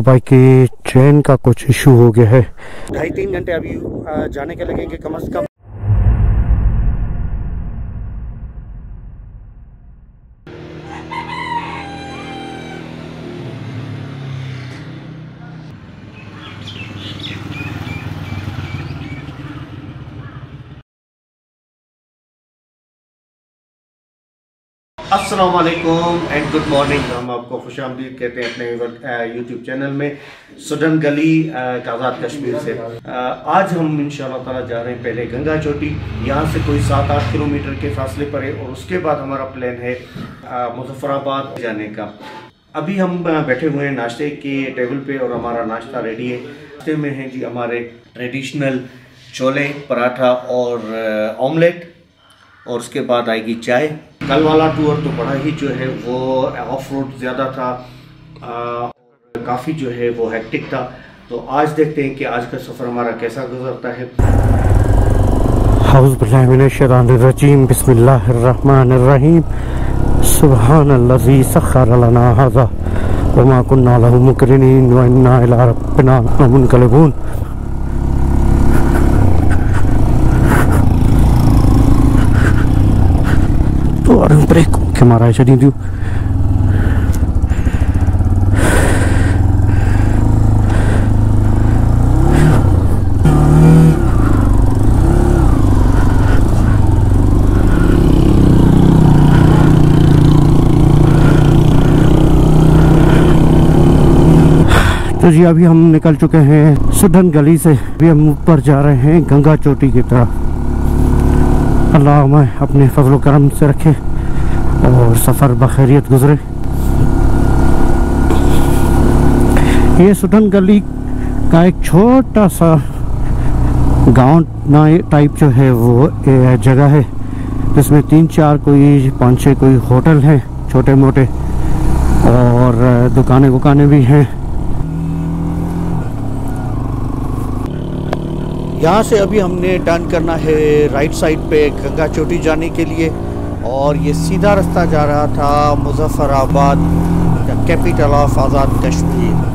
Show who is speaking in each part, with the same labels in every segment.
Speaker 1: Motor bike की train का कुछ इशू हो गया है।
Speaker 2: ढाई तीन घंटे अभी जाने के लगेंगे, कम अज़ कम। वालेकुम एंड गुड मॉर्निंग हम आपको खुश आमदीद कहते हैं अपने यूट्यूब चैनल में, सुडन गली आज़ाद कश्मीर से। आज हम इन ताला जा रहे हैं पहले गंगा चोटी। यहाँ से कोई सात आठ किलोमीटर के फासले पर है और उसके बाद हमारा प्लान है मुजफ्फराबाद जाने का। अभी हम बैठे हुए हैं नाश्ते के टेबल पे और हमारा नाश्ता रेडी है। नाश्ते में है जी हमारे ट्रेडिशनल छोले पराठा और ऑमलेट और उसके बाद आएगी चाय। कल वाला टूर तो बड़ा ही जो है वो ऑफ़ रोड ज़्यादा था काफ़ी जो है वो हैक्टिक था। तो आज देखते हैं कि आज का सफ़र हमारा कैसा गुजरता है।
Speaker 1: हाउज़बिल्लाहिमिनश्शैतानिर्रजीम बिस्मिल्लाहिर्रहमानिर्रहीम। सुबहान अल्लज़ी लना हाज़ा। वमा कुन्ना लहु मुकरिनीन, व इन्ना इला Ora un breco che mara c'è di più तो जी, अभी हम निकल चुके हैं सुडन गली से। अभी हम ऊपर जा रहे हैं गंगा चोटी की तरफ़। अल्लाह हमें अपने फजल करम से रखे और सफ़र बखैरियत गुजरे। ये सुडन गली का एक छोटा सा गाँव टाइप जो है, वो जगह है, जिसमें तीन चार कोई, पाँच छः कोई होटल हैं छोटे मोटे और दुकानें वुकानें भी हैं।
Speaker 2: यहाँ से अभी हमने टर्न करना है राइट साइड पे गंगा चोटी जाने के लिए। और ये सीधा रास्ता जा रहा था मुजफ्फराबाद कैपिटल ऑफ़ आज़ाद कश्मीर।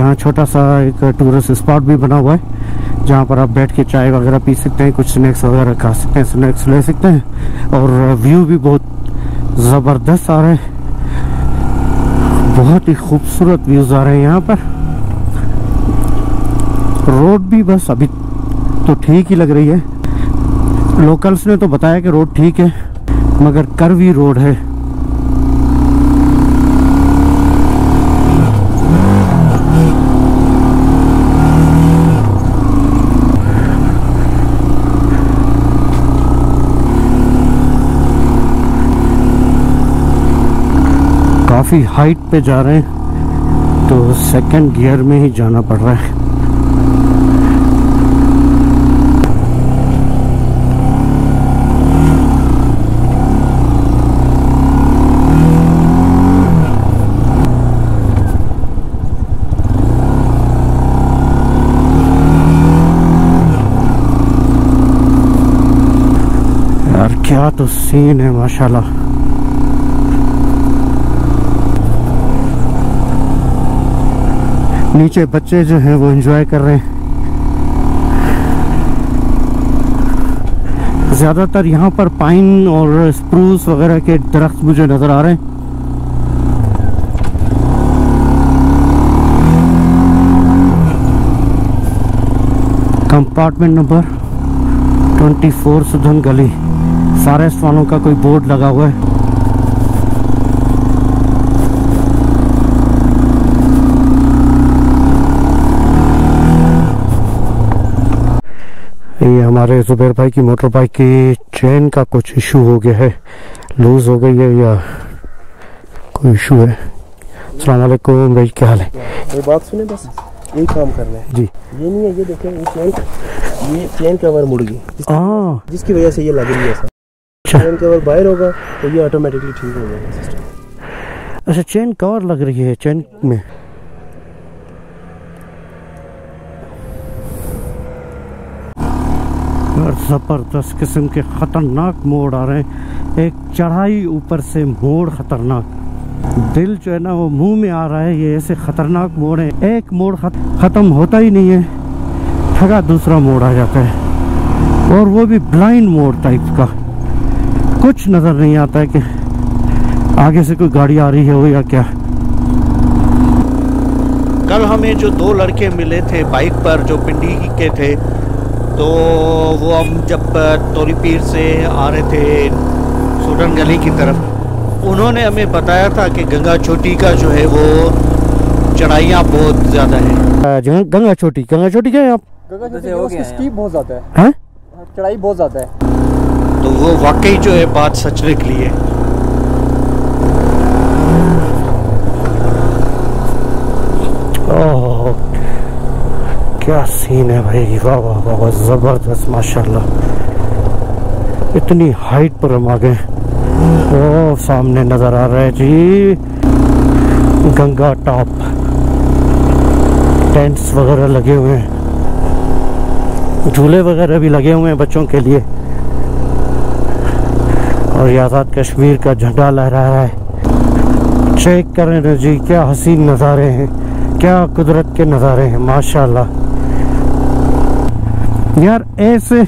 Speaker 1: यहाँ छोटा सा एक टूरिस्ट स्पॉट भी बना हुआ है, जहाँ पर आप बैठ के चाय वगैरह पी सकते हैं, कुछ स्नैक्स वगैरह खा सकते हैं स्नैक्स ले सकते हैं और व्यू भी बहुत ज़बरदस्त आ रहा है। बहुत ही खूबसूरत व्यूज़ आ रहे हैं यहाँ पर। रोड भी बस अभी तो ठीक ही लग रही है। लोकल्स ने तो बताया कि रोड ठीक है, मगर करवी रोड है। काफ़ी हाइट पे जा रहे हैं तो सेकंड गियर में ही जाना पड़ रहा है। यार, क्या तो सीन है, माशाल्लाह। नीचे बच्चे जो हैं वो एंजॉय कर रहे हैं। ज़्यादातर यहाँ पर पाइन और स्प्रूस वगैरह के दरख्त मुझे नज़र आ रहे हैं। कंपार्टमेंट नंबर 24 सुधन गली। फॉरेस्ट वालों का कोई बोर्ड लगा हुआ है। ये हमारे जुबैर भाई की मोटर बाइक की चेन का कुछ इशू हो गया है। लूज हो गई है या कोई इशू है? अलैक्म भाई क्या हाल है?
Speaker 3: ये बात सुने बस। यही काम करना है।
Speaker 1: जी।
Speaker 3: ये नहीं है ये देखें ये चेन ये चेन कवर मुड़ गई।
Speaker 1: हाँ
Speaker 3: जिसकी वजह से ये लग रही है चेन कवर बाहर होगा तो ये ऑटोमेटिकली ठीक हो जाएगा
Speaker 4: अच्छा चेन कवर लग रही है चेन में। और ज़बरदस्त किस्म के ख़तरनाक मोड़ आ रहे हैं। एक चढ़ाई ऊपर से मोड़ ख़तरनाक। दिल जो है ना, वो मुँह में आ रहा है, ये ऐसे ख़तरनाक मोड़ है। एक मोड़ ख़त्म होता ही नहीं है, ठगा दूसरा मोड़ आ जाता है। और वो भी ब्लाइंड मोड़ टाइप का। कुछ नज़र नहीं आता है कि आगे से कोई गाड़ी आ रही है वो या क्या।
Speaker 1: कल हमें जो दो लड़के मिले थे बाइक पर, जो पिंडी के थे तो वो हम जब तोरी पीर से आ रहे थे सूडन गली की तरफ़ उन्होंने हमें बताया था कि गंगा चोटी का जो है वो चढ़ाइयाँ बहुत ज़्यादा है।
Speaker 4: गंगा चोटी गंगा चोटी क्या है आप?
Speaker 2: गंगा हो गया स्टीप बहुत ज़्यादा है चढ़ाई बहुत ज़्यादा है।
Speaker 1: तो वो वाकई जो है बात सच निकली है।
Speaker 4: ओह। क्या सीन है भाई? वाह वाह वाह वाह, ज़बरदस्त, माशाल्लाह। इतनी हाइट पर हम आ गए। ओ, सामने नज़र आ रहा है जी। गंगा टॉप टेंट्स वगैरह लगे हुए हैं। झूले वगैरह भी लगे हुए हैं बच्चों के लिए। और आज़ाद कश्मीर का झंडा लहरा रहा है। चेक करें जी, क्या हसीन नज़ारे हैं। क्या कुदरत के नज़ारे हैं, माशाल्लाह। यार, ऐसे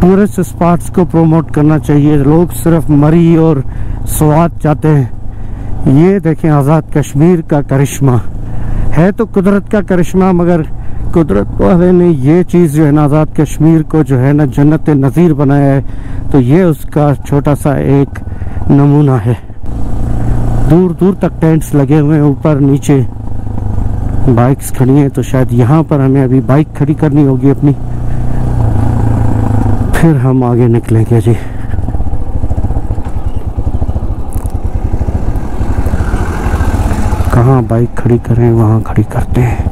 Speaker 4: टूरिस्ट स्पॉट्स को प्रमोट करना चाहिए। लोग सिर्फ़ मरी और स्वाद चाहते हैं। ये देखें आज़ाद कश्मीर का करिश्मा। है तो कुदरत का करिश्मा, मगर कुदरत वाले ने ये चीज़ जो है ना, आज़ाद कश्मीर को जो है ना जन्नत नज़ीर बनाया है तो ये उसका छोटा सा एक नमूना है। दूर दूर तक टेंट्स लगे हुए हैं, ऊपर नीचे बाइक्स खड़ी हैं तो शायद यहाँ पर हमें अभी बाइक खड़ी करनी होगी अपनी। फिर हम आगे निकलेंगे जी। कहाँ बाइक खड़ी करें वहाँ खड़ी करते हैं।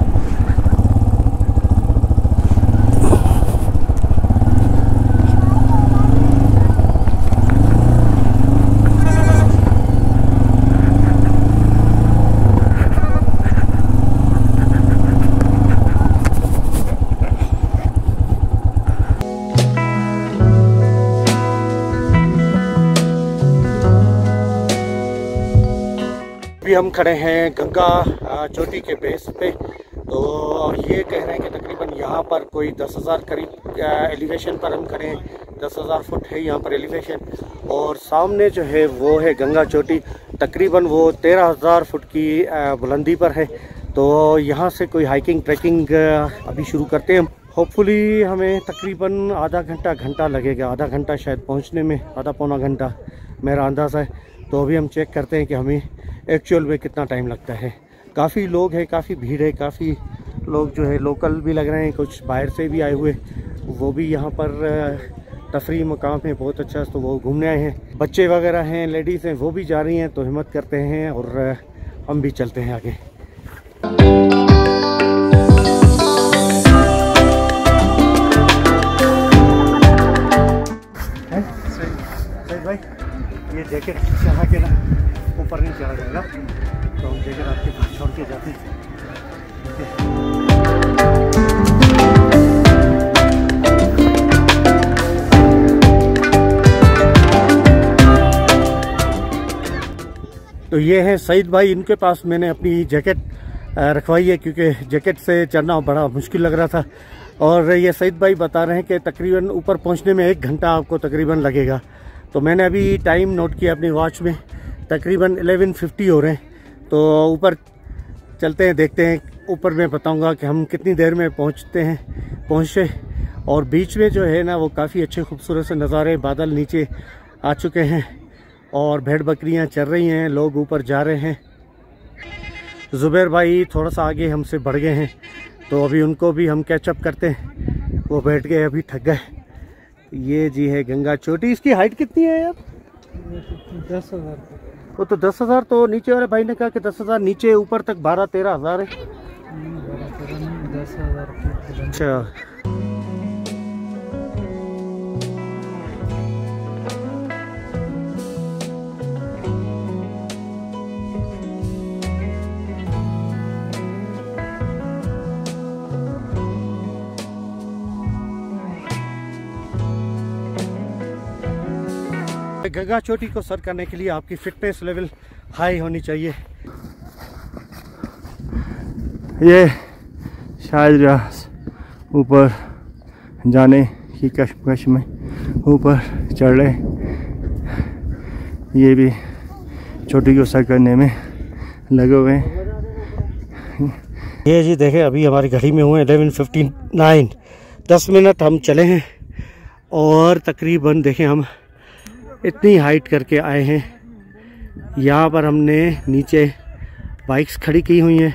Speaker 1: अभी हम खड़े हैं गंगा चोटी के बेस पे। तो ये कह रहे हैं कि तकरीबन यहाँ पर कोई दस हज़ार करीब एलिवेशन पर हम खड़े हैं। दस हज़ार फुट है यहाँ पर एलिवेशन और सामने जो है वो है गंगा चोटी। तकरीबन वो तेरह हज़ार फुट की बुलंदी पर है। तो यहाँ से कोई हाइकिंग ट्रैकिंग अभी शुरू करते हैं। होपफुली हमें तकरीबन आधा घंटा घंटा लगेगा। आधा घंटा शायद पहुँचने में, आधा पौना घंटा मेरा अंदाज़ा है। तो अभी हम चेक करते हैं कि हमें एक्चुअल में कितना टाइम लगता है। काफ़ी लोग हैं, काफ़ी भीड़ है, काफ़ी लोग जो है लोकल भी लग रहे हैं, कुछ बाहर से भी आए हुए। वो भी यहाँ पर तफरी मकाम है बहुत अच्छा तो वो घूमने आए हैं। बच्चे वगैरह हैं लेडीज़ हैं, वो भी जा रही हैं तो हिम्मत करते हैं और हम भी चलते हैं आगे। है। सईद भाई, इनके पास मैंने अपनी जैकेट रखवाई है क्योंकि जैकेट से चढ़ना बड़ा मुश्किल लग रहा था। और ये सईद भाई बता रहे हैं कि तकरीबन ऊपर पहुँचने में एक घंटा आपको तकरीबन लगेगा। तो मैंने अभी टाइम नोट किया अपनी वॉच में। तकरीबन 11:50 हो रहे हैं। तो ऊपर चलते हैं, देखते हैं। ऊपर मैं बताऊँगा कि हम कितनी देर में पहुँचते हैं, पहुँचे। और बीच में जो है ना, वो काफ़ी अच्छे खूबसूरत से नज़ारे, बादल नीचे आ चुके हैं। और भेड़ बकरियाँ चल रही हैं लोग ऊपर जा रहे हैं। ज़ुबैर भाई थोड़ा सा आगे हमसे बढ़ गए हैं तो अभी उनको भी हम कैचअप करते हैं। वो बैठ गए अभी थक गए। ये जी है गंगा चोटी। इसकी हाइट कितनी है यार?
Speaker 2: दस हज़ार
Speaker 1: वो तो दस हज़ार तो नीचे वाले भाई ने कहा कि दस हज़ार नीचे ऊपर तक बारह तेरह हज़ार है। अच्छा। गंगा चोटी को सर करने के लिए आपकी फिटनेस लेवल हाई होनी चाहिए।
Speaker 3: ये शायद ऊपर जाने की कशमकश में ऊपर चढ़। रहे ये भी चोटी को सर करने में लगे हुए हैं।
Speaker 1: ये जी देखें, अभी हमारी घड़ी में हुए एलेवन फिफ्टी नाइन दस मिनट हम चले हैं और तकरीबन देखें हम इतनी हाइट करके आए हैं। यहाँ पर हमने नीचे बाइक्स खड़ी की हुई हैं।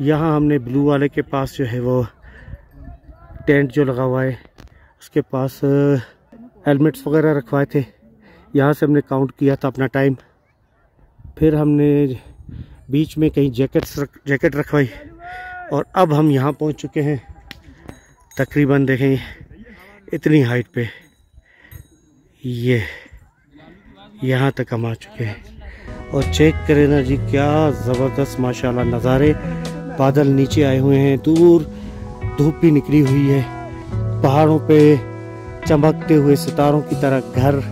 Speaker 1: यहाँ हमने ब्लू वाले के पास जो है वो टेंट जो लगा हुआ है उसके पास हेलमेट्स वगैरह रखवाए थे। यहाँ से हमने काउंट किया था अपना टाइम फिर हमने बीच में कहीं जैकेट्स रख, जैकेट रखवाई। और अब हम यहाँ पहुँच चुके हैं। तकरीबन देखें इतनी हाइट पे। ये, यहाँ तक हम आ चुके हैं। और चेक करें ना जी, क्या ज़बरदस्त, माशाल्लाह, नज़ारे। बादल नीचे आए हुए हैं, दूर धूप भी निकली हुई है। पहाड़ों पे चमकते हुए सितारों की तरह घर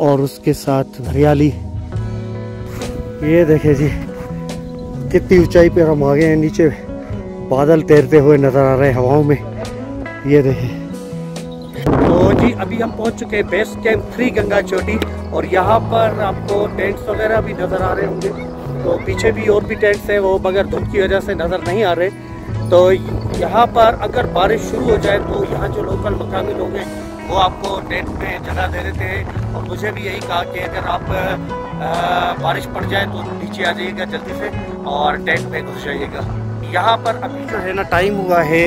Speaker 1: और उसके साथ हरियाली। ये देखे जी, कितनी ऊंचाई पे हम आ गए हैं, नीचे बादल तैरते हुए नज़र आ रहे हैं हवाओं में। ये देखे। जी अभी हम पहुँच चुके हैं बेस कैंप थ्री गंगा चोटी और यहाँ पर आपको टेंट्स वगैरह भी नज़र आ रहे होंगे। तो पीछे भी और भी टेंट्स हैं, वो मगर धुंध की वजह से नज़र नहीं आ रहे। तो यहाँ पर अगर बारिश शुरू हो जाए तो यहाँ जो लोकल मकामी लोग हैं, वो आपको टेंट में जगह दे देते हैं। और मुझे भी यही कहा कि अगर आप बारिश पड़ जाए तो नीचे आ जाइएगा जल्दी से और टेंट में घुस जाइएगा। यहाँ पर अभी जो है ना टाइम हुआ है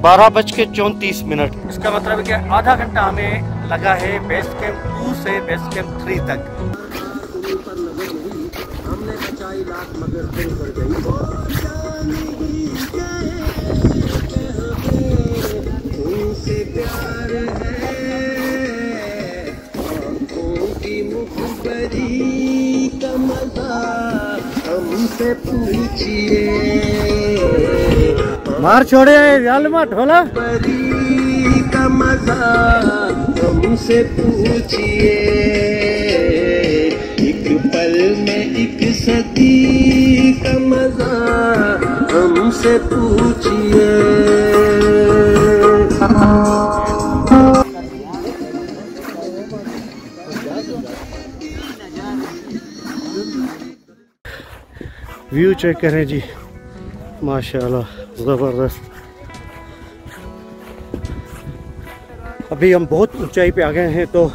Speaker 1: बारह बज के चौंतीस मिनट। इसका मतलब है कि आधा घंटा हमें लगा है बेस कैंप टू से बेस कैंप थ्री तक।
Speaker 5: हमसे पूछिए।
Speaker 1: मार छोड़े
Speaker 5: का मज़ा हमसे पूछिए एक पल में एक का मज़ा हमसे पूछिए
Speaker 1: व्यू चेक करें जी। माशाल्लाह। ज़बरदस्त। अभी हम बहुत ऊंचाई पे आ गए हैं तो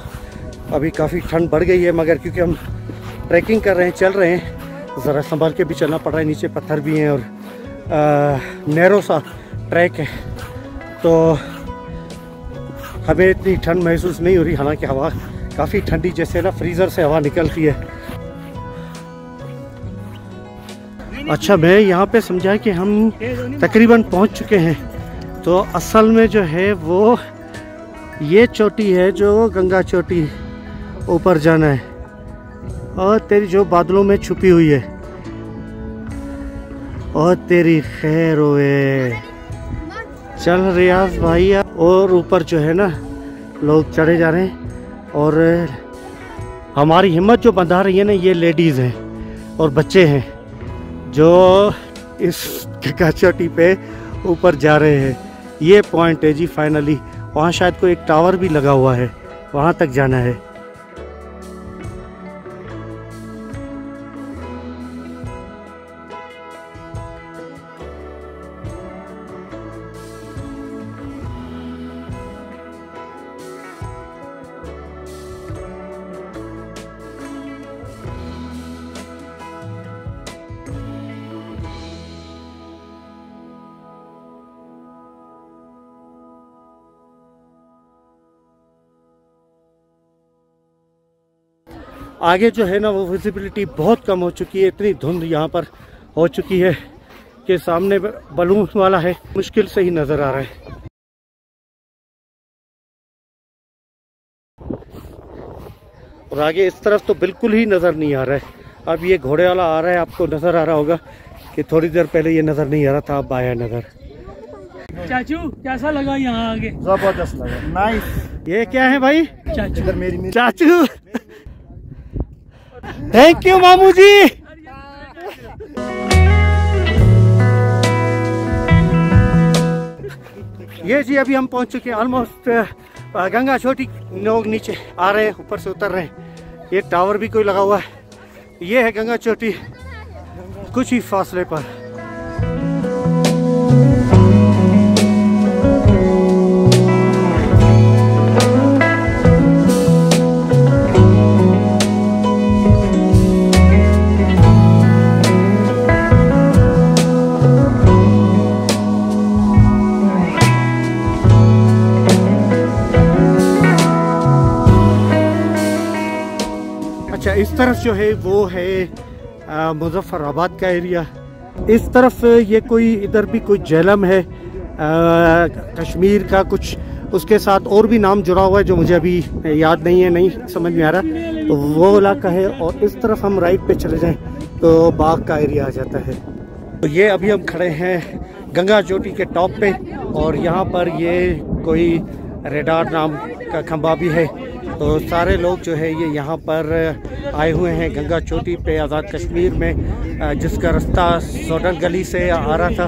Speaker 1: अभी काफ़ी ठंड बढ़ गई है, मगर क्योंकि हम ट्रैकिंग कर रहे हैं, चल रहे हैं, ज़रा संभाल के भी चलना पड़ रहा है, नीचे पत्थर भी हैं और नैरो सा ट्रैक है। तो हमें इतनी ठंड महसूस नहीं हो रही, हालाँकि हवा काफ़ी ठंडी, जैसे ना फ्रीज़र से हवा निकलती है अच्छा मैं यहाँ पे समझा कि हम तकरीबन पहुँच चुके हैं। तो असल में जो है वो ये चोटी है जो गंगा चोटी ऊपर जाना है और तेरी जो बादलों में छुपी हुई है। और तेरी खैर होए चल रियाज भाई, और ऊपर जो है ना, लोग चढ़े जा रहे हैं। और हमारी हिम्मत जो बंधा रही है ना, ये लेडीज़ हैं और बच्चे हैं। जो इस गंगा चोटी पे ऊपर जा रहे हैं। ये पॉइंट है जी फाइनली वहाँ शायद कोई एक टावर भी लगा हुआ है। वहाँ तक जाना है। आगे जो है ना वो विजिबिलिटी बहुत कम हो चुकी है इतनी धुंध यहाँ पर हो चुकी है कि सामने बलून वाला है मुश्किल से ही नज़र आ रहा है। और आगे इस तरफ़ तो बिल्कुल ही नज़र नहीं आ रहा है। अब ये घोड़े वाला आ रहा है आपको नज़र आ रहा होगा कि थोड़ी देर पहले ये नज़र नहीं आ रहा था अब आया नज़र।
Speaker 6: चाचू कैसा लगा यहाँ आगे?
Speaker 3: ज़बरदस्त लगा। नाइस
Speaker 1: ये क्या है भाई?
Speaker 3: इधर मेरी मेरी
Speaker 1: चाचू। थैंक यू मामू जी ये जी, अभी हम पहुँच चुके हैं ऑलमोस्ट गंगा छोटी लोग नीचे आ रहे हैं, ऊपर से उतर रहे हैं। ये टावर भी कोई लगा हुआ है। ये है गंगा चोटी कुछ ही फासले पर। है वो है मुजफ्फराबाद का एरिया इस तरफ़ ये कोई इधर भी कोई जेलम है आ, कश्मीर का कुछ उसके साथ और भी नाम जुड़ा हुआ है जो मुझे अभी याद नहीं है नहीं समझ में आ रहा. तो वो इलाका है और इस तरफ़ हम राइट पे चले जाएँ तो बाग का एरिया आ जाता है. तो ये अभी हम खड़े हैं गंगा चोटी के टॉप पे और यहाँ पर ये कोई रेडार नाम का खंबा भी है. तो सारे लोग जो है ये यहाँ पर आए हुए हैं गंगा चोटी पे आज़ाद कश्मीर में जिसका रास्ता सोडन गली से आ रहा था,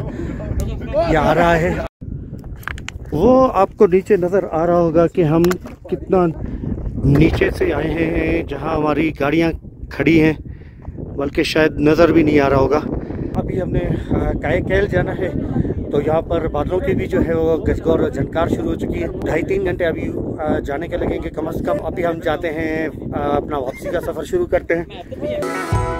Speaker 1: या आ रहा है। वो आपको नीचे नज़र आ रहा होगा कि हम कितना नीचे से आए हैं, जहाँ हमारी गाड़ियाँ खड़ी हैं, बल्कि शायद नज़र भी नहीं आ रहा होगा। अभी हमने काय कैल जाना है तो यहाँ पर बादलों की भी जो है वो गजगौर झनकार शुरू हो चुकी है। ढाई तीन घंटे अभी जाने के लगेंगे। कम अज़ कम अभी हम जाते हैं अपना वापसी का सफ़र शुरू करते हैं।